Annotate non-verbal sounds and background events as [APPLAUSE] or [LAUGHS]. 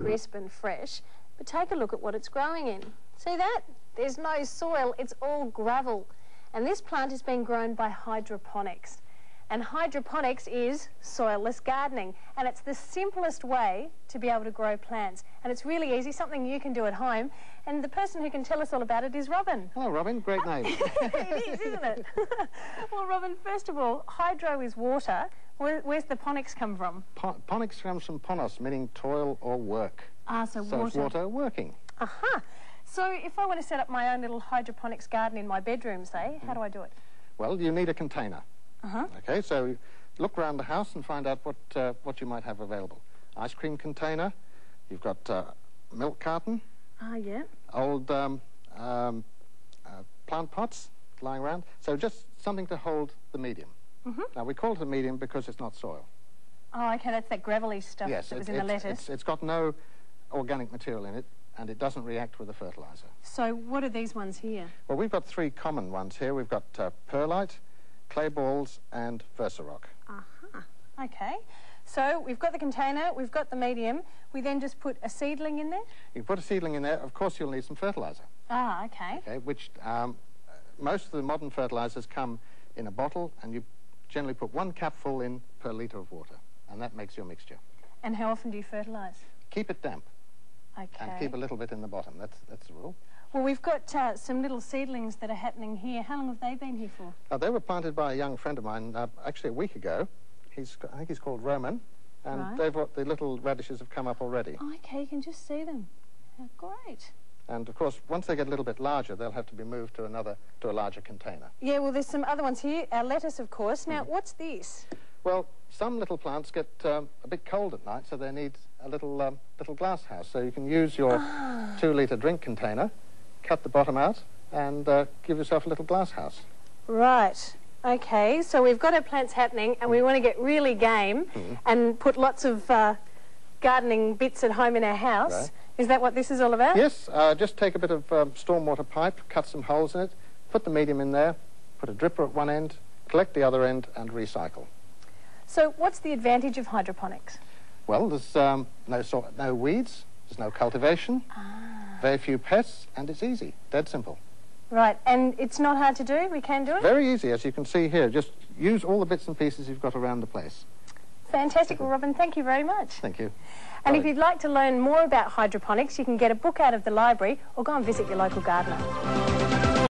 crisp and fresh, but take a look at what it's growing in. See that? There's no soil, it's all gravel. And this plant is being grown by hydroponics. And hydroponics is soilless gardening. And it's the simplest way to be able to grow plants. And it's really easy, something you can do at home. And the person who can tell us all about it is Robin. Hello, Robin. Great [LAUGHS] name. it is, isn't it? [LAUGHS] well, Robin, first of all, hydro is water. Where, where's the ponics come from? Po ponics comes from ponos, meaning toil or work. Ah, so, so water. water working. Aha. Uh -huh. So if I want to set up my own little hydroponics garden in my bedroom, say, how do I do it? Well, you need a container. Uh-huh. Okay, so look around the house and find out what, uh, what you might have available. Ice cream container, you've got uh, milk carton. Ah, yeah. Old um, um, uh, plant pots lying around. So just something to hold the medium. Mm -hmm. Now, we call it a medium because it's not soil. Oh, okay, that's that gravelly stuff yes, that was it, in the lettuce. It's, it's got no organic material in it, and it doesn't react with the fertilizer. So what are these ones here? Well, we've got three common ones here. We've got uh, perlite, clay balls and Versarock. Uh-huh. Okay. So we've got the container, we've got the medium. We then just put a seedling in there? You put a seedling in there. Of course, you'll need some fertilizer. Ah, okay. Okay, which um, most of the modern fertilizers come in a bottle, and you generally put one capful in per litre of water, and that makes your mixture. And how often do you fertilize? Keep it damp. Okay. And keep a little bit in the bottom. That's, that's the rule. Well, we've got uh, some little seedlings that are happening here. How long have they been here for? Uh, they were planted by a young friend of mine uh, actually a week ago. He's, I think he's called Roman. And right. they've got, the little radishes have come up already. Oh, okay, you can just see them. Oh, great. And of course, once they get a little bit larger, they'll have to be moved to another, to a larger container. Yeah, well, there's some other ones here. Our lettuce, of course. Now, mm. what's this? Well, some little plants get um, a bit cold at night, so they need a little um, little glass house. So you can use your ah. two-litre drink container cut the bottom out and uh, give yourself a little glass house. Right. Okay, so we've got our plants happening and we want to get really game mm. and put lots of uh, gardening bits at home in our house. Right. Is that what this is all about? Yes, uh, just take a bit of um, stormwater pipe, cut some holes in it, put the medium in there, put a dripper at one end, collect the other end and recycle. So what's the advantage of hydroponics? Well, there's um, no, no weeds, there's no cultivation. Ah very few pests, and it's easy, dead simple. Right, and it's not hard to do? We can do it? Very easy, as you can see here. Just use all the bits and pieces you've got around the place. Fantastic. Well, Robin, thank you very much. Thank you. And Bye. if you'd like to learn more about hydroponics, you can get a book out of the library or go and visit your local gardener.